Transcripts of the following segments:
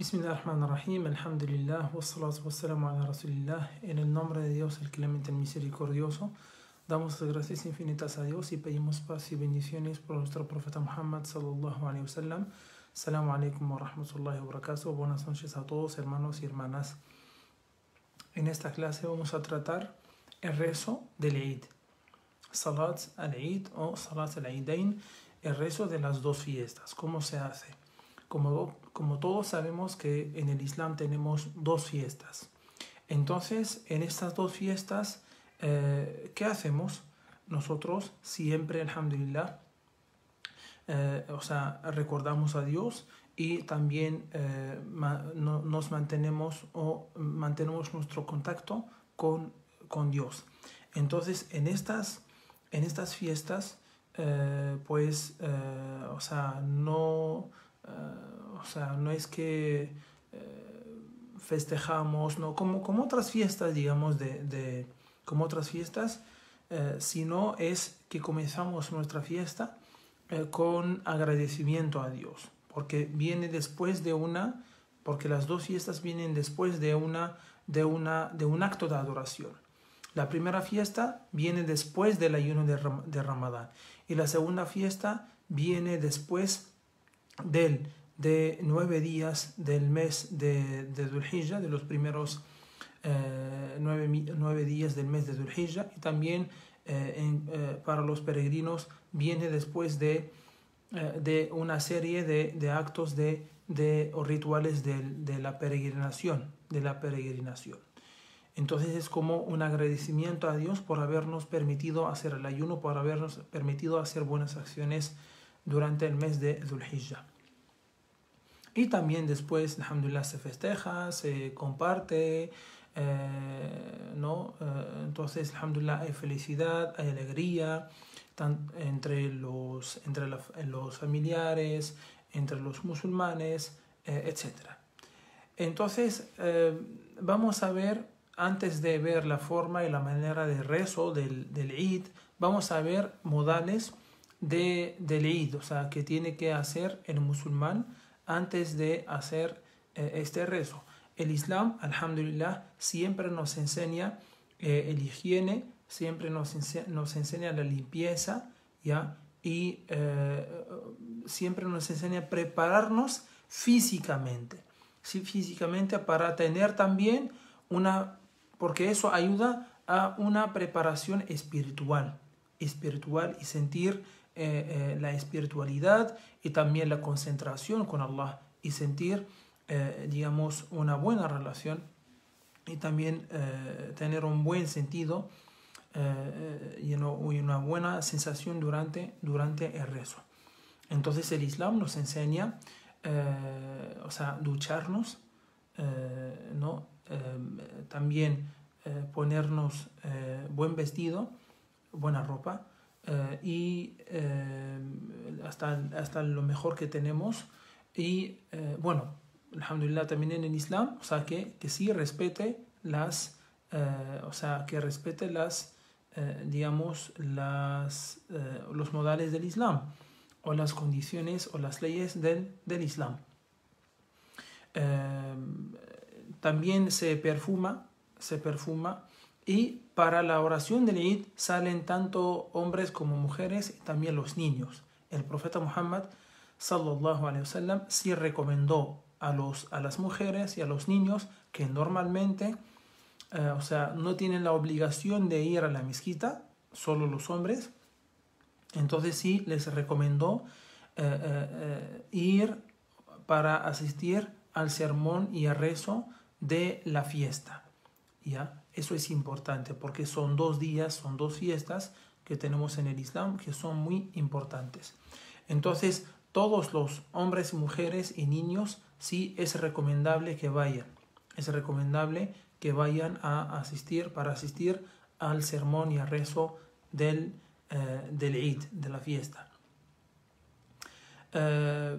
Bismillahirrahmanirrahim, alhamdulillah, wassalatu wassalamu ala rasulillah. En el nombre de Dios, el clemente, el misericordioso, damos gracias infinitas a Dios y pedimos paz y bendiciones por nuestro profeta Muhammad sallallahu alayhi wasallam. Assalamu alaikum wa rahmatullahi wa barakatuh. Buenas noches a todos, hermanos y hermanas. En esta clase vamos a tratar el rezo del Eid. Salat al-Eid o Salat al-Eidain, el rezo de las dos fiestas. ¿Cómo se hace? Como, como todos sabemos que en el Islam tenemos dos fiestas. Entonces, en estas dos fiestas, eh, ¿qué hacemos? Nosotros siempre, alhamdulillah, eh, o sea, recordamos a Dios y también eh, no, nos mantenemos o mantenemos nuestro contacto con, con Dios. Entonces, en estas, en estas fiestas, eh, pues, o sea, no, o sea, no es que festejamos, no, como, como otras fiestas, digamos, de, de como otras fiestas, sino es que comenzamos nuestra fiesta con agradecimiento a Dios, porque viene después de una, porque las dos fiestas vienen después de una, de una, de un acto de adoración. La primera fiesta viene después del ayuno de, Ram de Ramadán y la segunda fiesta viene después del, de nueve días del mes de, de de los primeros eh, nueve, nueve, días del mes de Dhul-Hijjah y también eh, eh, para los peregrinos viene después de, de una serie de, de actos de, de, o rituales de, la peregrinación, de la peregrinación. Entonces es como un agradecimiento a Dios por habernos permitido hacer el ayuno, por habernos permitido hacer buenas acciones durante el mes de Dhul-Hijjah. Y también después, alhamdulillah, se festeja, se comparte, eh, ¿no? Eh, entonces, alhamdulillah, hay felicidad, hay alegría entre, los, entre los familiares, entre los musulmanes, eh, etc. Entonces, vamos a ver, antes de ver la forma y la manera de rezo del, del Eid, vamos a ver modales de, del Eid, o sea, que tiene que hacer el musulmán antes de hacer este rezo. El Islam, alhamdulillah, siempre nos enseña eh, el higiene, siempre nos, ense nos, enseña la limpieza, ¿ya? Y eh, siempre nos enseña prepararnos físicamente, ¿sí? físicamente para tener también una, porque eso ayuda a una preparación espiritual, espiritual y sentir eh, la espiritualidad y también la concentración con Allah y sentir eh, digamos, una buena relación y también eh, tener un buen sentido eh, y, una buena sensación durante, durante el rezo. Entonces el Islam nos enseña, o sea, ducharnos, ¿no? también ponernos buen vestido, buena ropa, y hasta, hasta lo mejor que tenemos. Y bueno, alhamdulillah, también en el Islam, o sea, que, que sí respete las, eh, o sea, que respete las, eh, digamos, las, eh, los modales del Islam o las condiciones o las leyes del, del Islam. también se perfuma, se perfuma y para la oración del Eid salen tanto hombres como mujeres también los niños. El profeta Muhammad sallallahu wasallam sí recomendó a, los, a las mujeres y a los niños que normalmente, eh, o sea, no tienen la obligación de ir a la mezquita, solo los hombres. Entonces sí les recomendó eh, eh, ir para asistir al sermón y al rezo de la fiesta. ¿ya? Eso es importante porque son dos días, son dos fiestas que tenemos en el Islam que son muy importantes. Entonces, todos los hombres, mujeres y niños sí es recomendable que vayan. Es recomendable que vayan a asistir, para asistir al sermón y al rezo del, eh, del Eid, de la fiesta. Eh,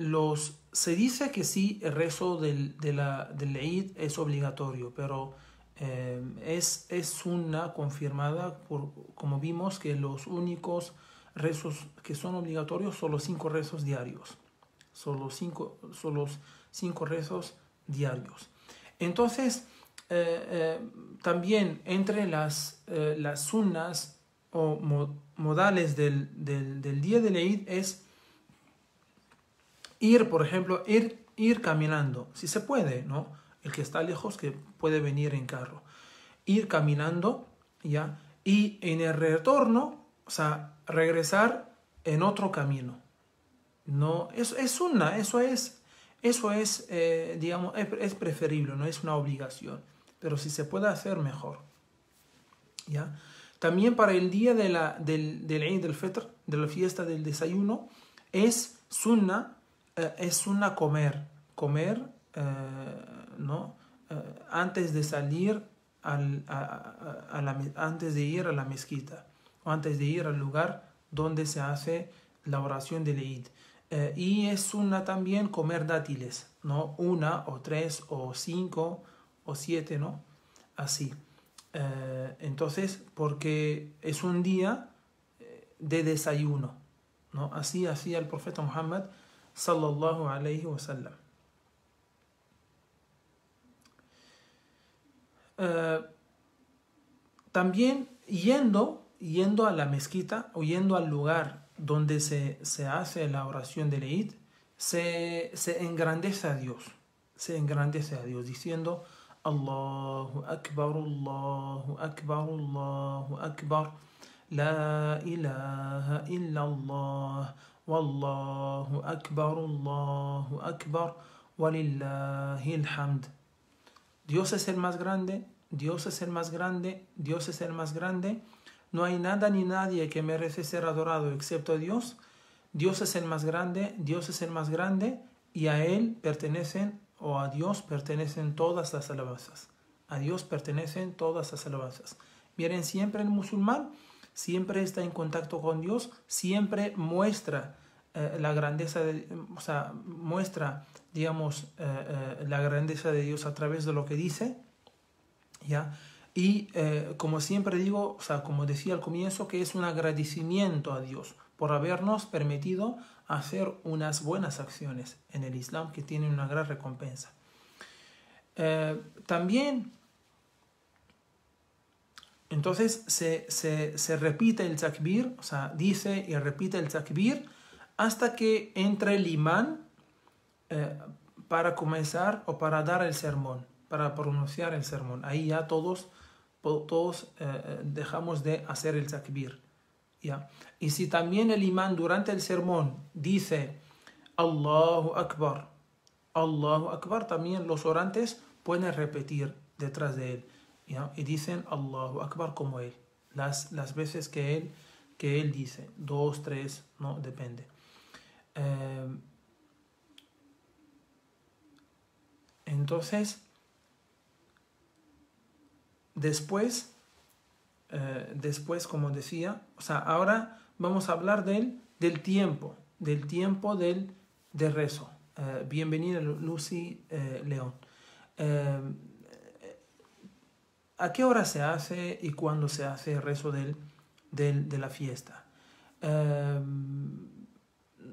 los, se dice que sí, el rezo del, de la, del Eid es obligatorio, pero eh, es, es una confirmada, por, como vimos, que los únicos rezos que son obligatorios son los cinco rezos diarios son los cinco, son los cinco rezos diarios. Entonces, eh, eh, también entre las, eh, las o modales del, del, día del Eid es ir, por ejemplo, ir, ir caminando, si se puede, ¿no? El que está lejos que puede venir en carro. Ir caminando, ¿ya? Y en el retorno, o sea, regresar en otro camino. No, eso es sunna, eso es, eso es, digamos, es preferible, no es una obligación pero si se puede hacer mejor. ¿Ya? También para el día de la, del, del Eid al-Fitr, de la fiesta del desayuno, es sunna, eh, es sunna comer, comer, eh, ¿no? Eh, antes de salir, al, a, la, antes de ir a la mezquita, o antes de ir al lugar donde se hace la oración del Eid. y es sunna también comer dátiles, ¿no? Una o tres o cinco o siete, ¿no? Así. Entonces, porque es un día de desayuno, ¿no? Así hacía el profeta Muhammad sallallahu alayhi wasallam. Eh, también yendo, yendo a la mezquita o yendo al lugar donde se, se hace la oración de Eid, se, se engrandece a Dios, se engrandece a Dios diciendo, Allahu Akbar, Allahu Akbar, Akbar, La ilaha illallah, والله أكبر الله أكبر ولله الحمد Dios es el más grande, Dios es el más grande, Dios es el más grande. No hay nada ni nadie que merece ser adorado excepto Dios. Dios es el más grande, Dios es el más grande y a Él pertenecen o a Dios pertenecen todas las alabanzas. A Dios pertenecen todas las alabanzas. Miren, siempre el musulmán siempre está en contacto con Dios, siempre muestra eh, la grandeza, de, o sea, muestra, digamos, eh, eh, la grandeza de Dios a través de lo que dice, ¿ya? Y como siempre digo, o sea, como decía al comienzo, que es un agradecimiento a Dios por habernos permitido hacer unas buenas acciones en el Islam que tienen una gran recompensa. También, entonces se, repite el takbir, o sea, dice y repite el takbir hasta que entre el imán eh, para comenzar o para dar el sermón, para pronunciar el sermón. Ahí ya todos, todos eh, dejamos de hacer el takbir. Y si también el imán durante el sermón dice Allahu Akbar, Allahu Akbar, también los orantes pueden repetir detrás de él. Y dicen Allahu Akbar como él. Las, las veces que él, que él dice, dos, tres, no, depende. Eh, entonces, después eh, después, como decía, o sea, ahora vamos a hablar del, del tiempo, del tiempo del, de rezo. Eh, bienvenida Lucy eh, León. ¿A qué hora se hace y cuándo se hace el rezo del, del, de la fiesta?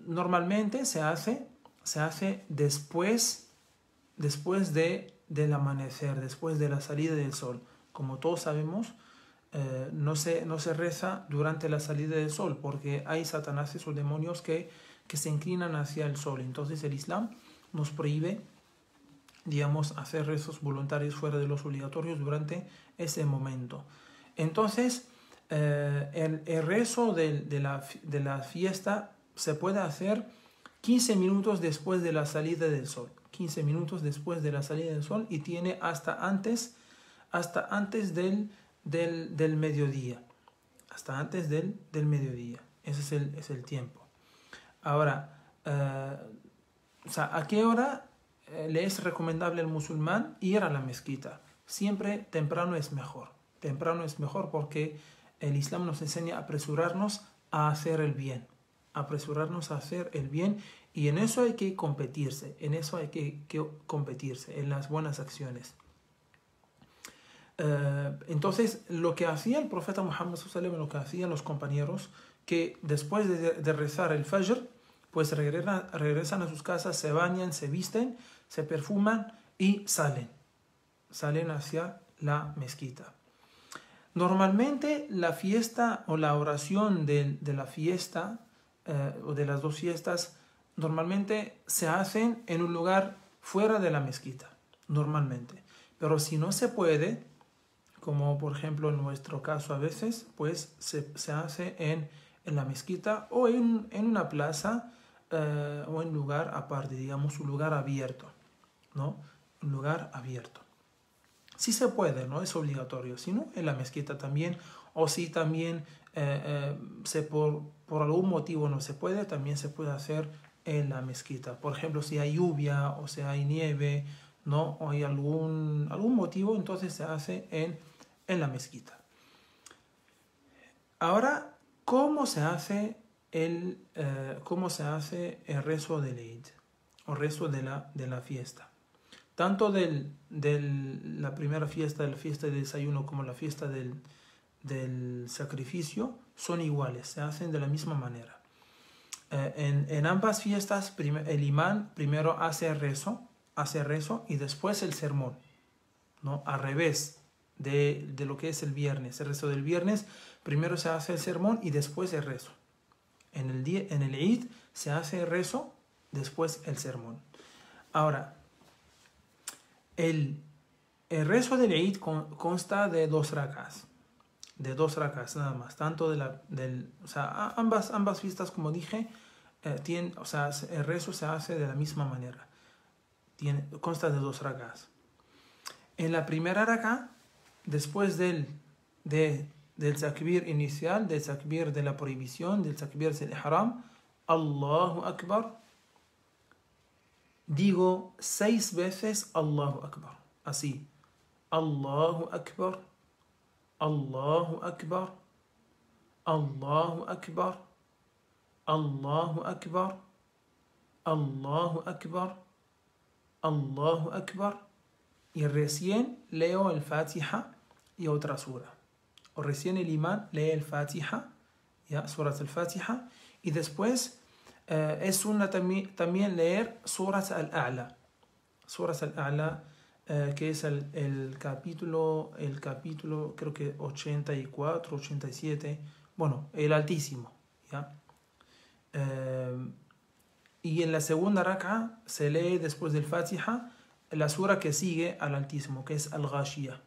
normalmente se hace, se hace después, después de, del amanecer, después de la salida del sol. Como todos sabemos, eh, no, se, no se reza durante la salida del sol, porque hay satanáses o demonios que, que se inclinan hacia el sol. Entonces el Islam nos prohíbe, digamos, hacer rezos voluntarios fuera de los obligatorios durante ese momento. Entonces, eh, el, el, rezo de, de, la, de la fiesta se puede hacer 15 minutos después de la salida del sol. 15 minutos después de la salida del sol y tiene hasta antes, hasta antes del del, mediodía, hasta antes del, del mediodía. Ese es el, es el tiempo. Ahora, eh, ¿a qué hora le es recomendable al musulmán ir a la mezquita? Siempre temprano es mejor. Temprano es mejor porque el Islam nos enseña a apresurarnos a hacer el bien. Apresurarnos a hacer el bien y en eso hay que competirse, en eso hay que, que competirse, en las buenas acciones. Eh, entonces, lo que hacía el profeta Muhammad, lo que hacían los compañeros, que después de, rezar el Fajr, pues regresan, regresan a sus casas, se bañan, se visten, se perfuman y salen. Salen hacia la mezquita. Normalmente la fiesta o la oración de, la fiesta eh, o de las dos fiestas normalmente se hacen en un lugar fuera de la mezquita, normalmente. Pero si no se puede, como por ejemplo en nuestro caso a veces, pues se, hace en, en, la mezquita o en, en una plaza eh, o en lugar aparte, digamos un lugar abierto, ¿no? Un lugar abierto. Si se puede, no es obligatorio, sino en la mezquita también, o si también eh, eh, se por, por algún motivo no se puede, también se puede hacer en la mezquita. Por ejemplo, si hay lluvia o si hay nieve, ¿no? o hay algún, algún motivo, entonces se hace en, en la mezquita. Ahora, ¿cómo se hace el, eh, cómo se hace el rezo del Eid o rezo de la, de la fiesta? Tanto de la primera fiesta, la fiesta de desayuno, como la fiesta del, del sacrificio son iguales, se hacen de la misma manera. Eh, en, ambas fiestas el imán primero hace rezo, hace rezo y después el sermón, ¿no? Al revés de, lo que es el viernes. El rezo del viernes primero se hace el sermón y después el rezo. En el, día, en el Eid se hace rezo, después el sermón. Ahora, el, el rezo del Eid consta de dos rakas de dos rakas nada más, tanto de la, del, o sea, ambas, ambas fiestas, como dije, eh, tienen, o sea, el rezo se hace de la misma manera, tiene, consta de dos rakas. En la primera raka, después del, de, del takbir inicial, del takbir de la prohibición, del takbir del haram, Allahu Akbar, digo seis veces Allahu Akbar, así, Allahu Akbar, Allahu Akbar, Allahu Akbar, Allahu Akbar, Allahu Akbar, Allahu Akbar. Y recién leo el Fatiha y otra sura. O recién el imán lee el Fatiha, ya, surat al Fatiha. Y después eh, es una también, también leer surat al-A'la. Surat al-A'la eh, que es el, el, capítulo, el capítulo creo que 84, 87, bueno, el Altísimo, ¿ya? Eh, y en la segunda raka se lee después del Fatiha la sura que sigue al Altísimo, que es Al-Ghashiyah.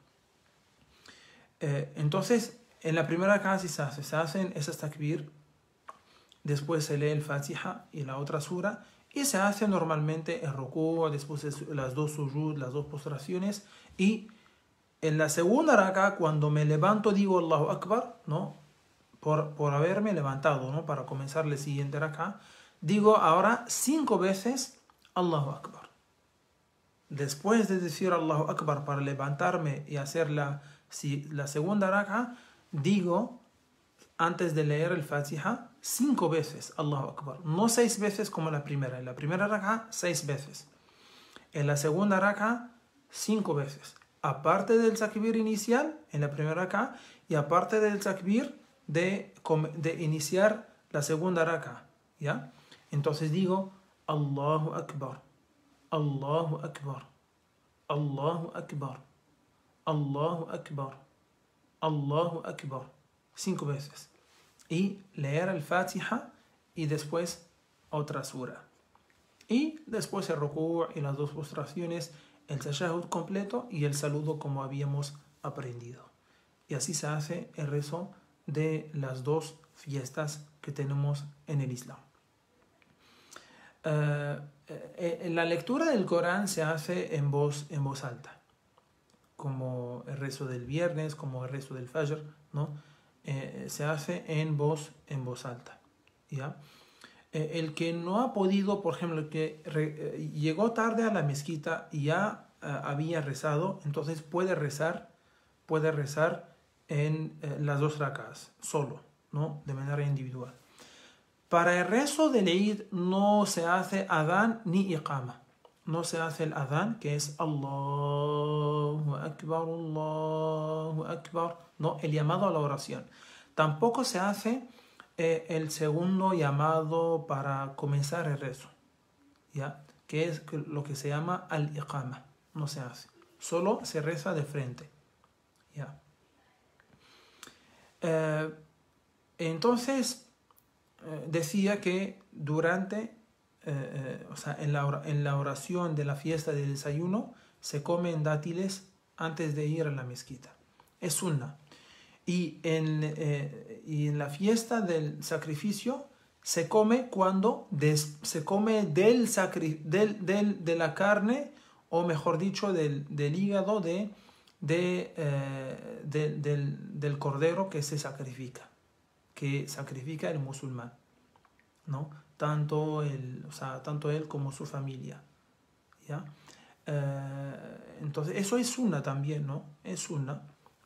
Eh, entonces, en la primera raka se, hace, se hacen esas takbir, después se lee el Fatiha y la otra sura, y se hace normalmente el ruku, después las dos sujud, las dos postraciones. Y en la segunda raka, cuando me levanto, digo Allahu Akbar, ¿no? Por, por haberme levantado, ¿no? Para comenzar la siguiente raka. Digo ahora cinco veces Allahu Akbar. Después de decir Allahu Akbar para levantarme y hacer la, la segunda raka, digo, antes de leer el Fatiha, cinco veces Allahu Akbar. No seis veces como la primera. En la primera raka, seis veces. En la segunda raka, cinco veces. Aparte del takbir inicial, en la primera raka, y aparte del takbir de, de iniciar la segunda raka. ¿Ya? Entonces digo, Allahu Akbar. Allahu Akbar. Allahu Akbar. Allahu Akbar. Allahu Akbar. Cinco veces y leer el Fatiha y después otra sura. Y después el ruku y las dos postraciones, el tashahud completo y el saludo como habíamos aprendido. Y así se hace el rezo de las dos fiestas que tenemos en el Islam. Eh, eh, la lectura del Corán se hace en voz, en voz alta, como el rezo del viernes, como el rezo del Fajr, ¿no? Eh, se hace en voz, en voz alta. ¿ya? Eh, el que no ha podido, por ejemplo, el que eh, llegó tarde a la mezquita y ya había rezado, entonces puede rezar, puede rezar en las dos rakas, solo, ¿no? De manera individual. Para el rezo de Eid no se hace adán ni iqama. No se hace el adán, que es Allahu Akbar, Allahu Akbar no, el llamado a la oración. Tampoco se hace eh, el segundo llamado para comenzar el rezo, ¿ya? que es lo que se llama al-iqama, no se hace, solo se reza de frente. ¿ya? Eh, entonces, eh, decía que durante, o sea, en la, en la oración de la fiesta del desayuno, se comen dátiles antes de ir a la mezquita. Es sunna. Y en, eh, y en la fiesta del sacrificio se come cuando se come del, del, del, de la carne, o mejor dicho, del, del hígado de, de, eh, del, del, cordero que se sacrifica, que sacrifica el musulmán, ¿no? Tanto, el, o sea, tanto él como su familia. ¿ya? Eh, entonces, eso es una también, ¿no? Es una.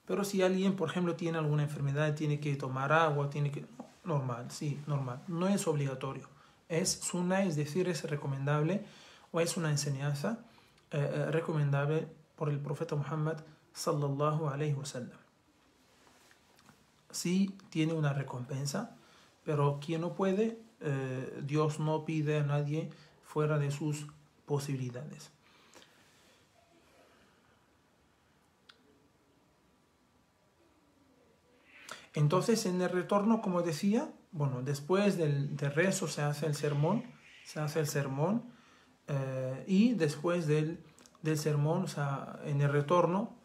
Pero si alguien, por ejemplo, tiene alguna enfermedad, tiene que tomar agua, tiene que... Normal, sí, normal. No es obligatorio. Es sunna, es decir, es recomendable o es una enseñanza eh, eh, recomendable por el profeta Muhammad sallallahu alayhi wasallam. Sí tiene una recompensa, pero quien no puede, Dios no pide a nadie fuera de sus posibilidades. Entonces, en el retorno, como decía, bueno, después del, rezo se hace el sermón, se hace el sermón, eh, y después del, sermón, o sea, en el retorno,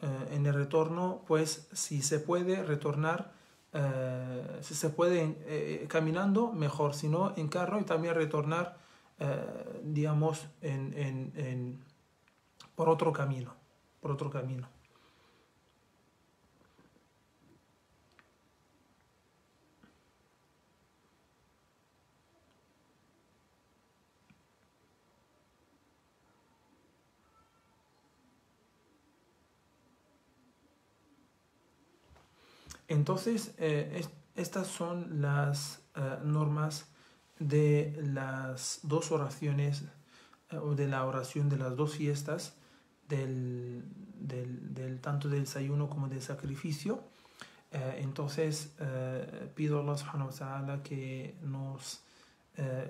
eh, en el retorno, pues si se puede retornar, eh, si se puede caminando, mejor, si no, en carro y también retornar, digamos, por otro camino, por otro camino. Entonces, eh, estas son las eh, normas de las dos oraciones eh, o de la oración de las dos fiestas, del, tanto del desayuno como del sacrificio. entonces, pido a Allah subhanahu wa ta'ala que nos,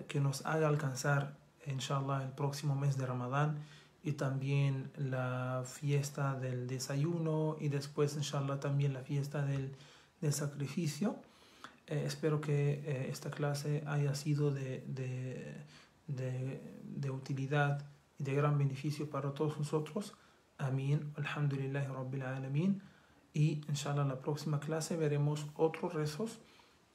que nos haga alcanzar, inshallah, el próximo mes de Ramadán y también la fiesta del desayuno y después inshallah también la fiesta del, del sacrificio. Eh, espero que eh, esta clase haya sido de, de, de, de, utilidad y de gran beneficio para todos nosotros. Amén. Alhamdulillah Rabbil Alamin. Y inshallah la próxima clase veremos otros rezos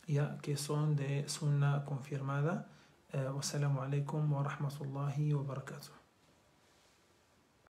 ya que son de sunna confirmada. Uh, wassalamu alaikum wa rahmatullahi wa barakatuh.